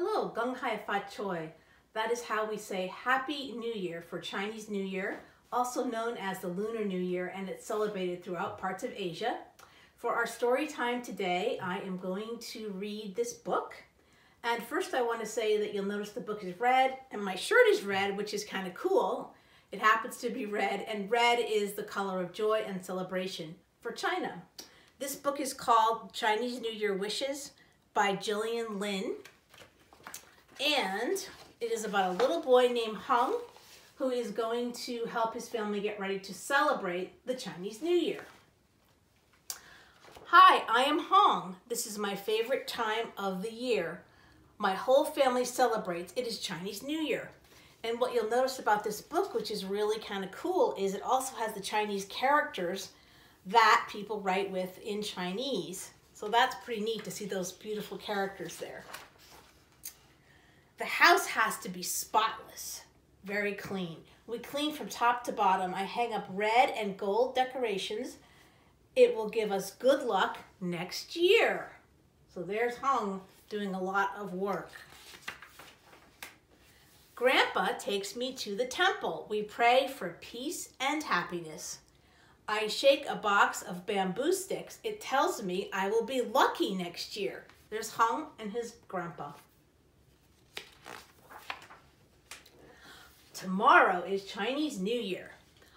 Hello, Gung Hai Fat Choi. That is how we say Happy New Year for Chinese New Year, also known as the Lunar New Year, and it's celebrated throughout parts of Asia. For our story time today, I am going to read this book. And first I want to say that you'll notice the book is red and my shirt is red, which is kind of cool. It happens to be red and red is the color of joy and celebration for China. This book is called Chinese New Year Wishes by Jillian Lin. And it is about a little boy named Hung who is going to help his family get ready to celebrate the Chinese New Year. Hi, I am Hong. This is my favorite time of the year. My whole family celebrates. It is Chinese New Year. And what you'll notice about this book, which is really kind of cool, is it also has the Chinese characters that people write with in Chinese. So that's pretty neat to see those beautiful characters there. The house has to be spotless, very clean. We clean from top to bottom. I hang up red and gold decorations. It will give us good luck next year. So there's Hung doing a lot of work. Grandpa takes me to the temple. We pray for peace and happiness. I shake a box of bamboo sticks. It tells me I will be lucky next year. There's Hung and his grandpa. Tomorrow is Chinese New Year.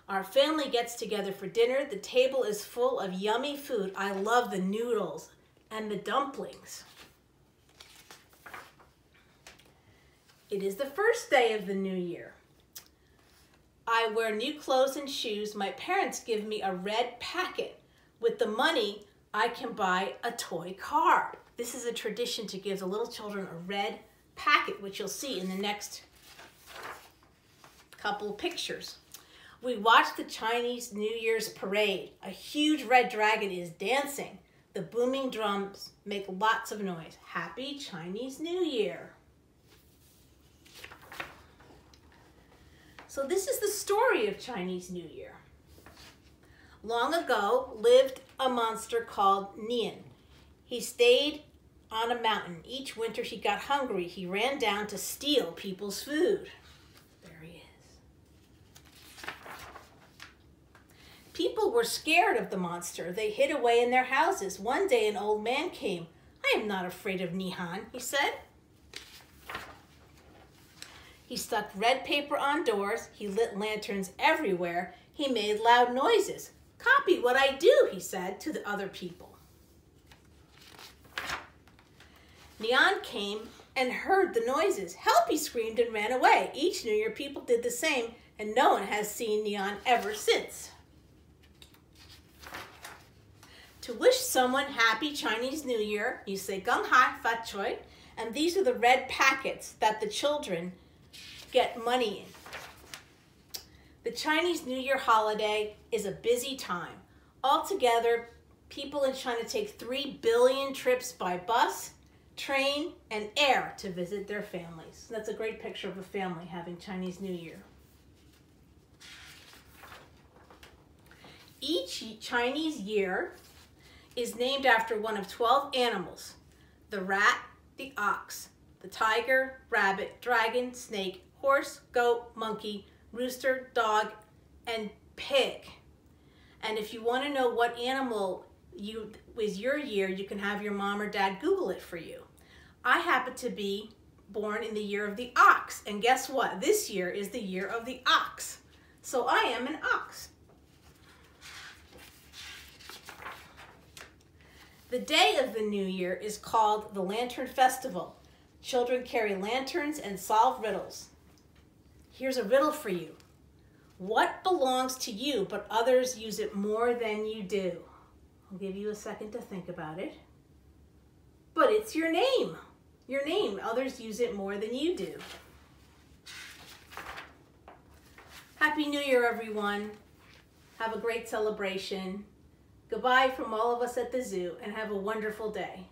Our family gets together for dinner. The table is full of yummy food. I love the noodles and the dumplings. It is the first day of the new year. I wear new clothes and shoes. My parents give me a red packet. With the money, I can buy a toy car. This is a tradition to give the little children a red packet, which you'll see in the next couple pictures. We watch the Chinese New Year's parade. A huge red dragon is dancing. The booming drums make lots of noise. Happy Chinese New Year. So this is the story of Chinese New Year. Long ago lived a monster called Nian. He stayed on a mountain. Each winter he got hungry. He ran down to steal people's food. People were scared of the monster. They hid away in their houses. One day an old man came. I am not afraid of Nian, he said. He stuck red paper on doors. He lit lanterns everywhere. He made loud noises. Copy what I do, he said to the other people. Nian came and heard the noises. Help, he screamed and ran away. Each New Year, people did the same, and no one has seen Nian ever since. To wish someone happy Chinese New Year, you say Gong Hai Fat Choi, and these are the red packets that the children get money in. The Chinese New Year holiday is a busy time. Altogether, people in China take 3 billion trips by bus, train, and air to visit their families. That's a great picture of a family having Chinese New Year. Each Chinese year is named after one of 12 animals, the rat, the ox, the tiger, rabbit, dragon, snake, horse, goat, monkey, rooster, dog, and pig. And if you want to know what animal you was your year, you can have your mom or dad Google it for you. I happen to be born in the year of the ox. And guess what? This year is the year of the ox. So I am an ox. The day of the new year is called the Lantern Festival. Children carry lanterns and solve riddles. Here's a riddle for you. What belongs to you but others use it more than you do? I'll give you a second to think about it. But it's your name. Your name. Others use it more than you do. Happy New Year, everyone. Have a great celebration. Goodbye from all of us at the zoo and have a wonderful day.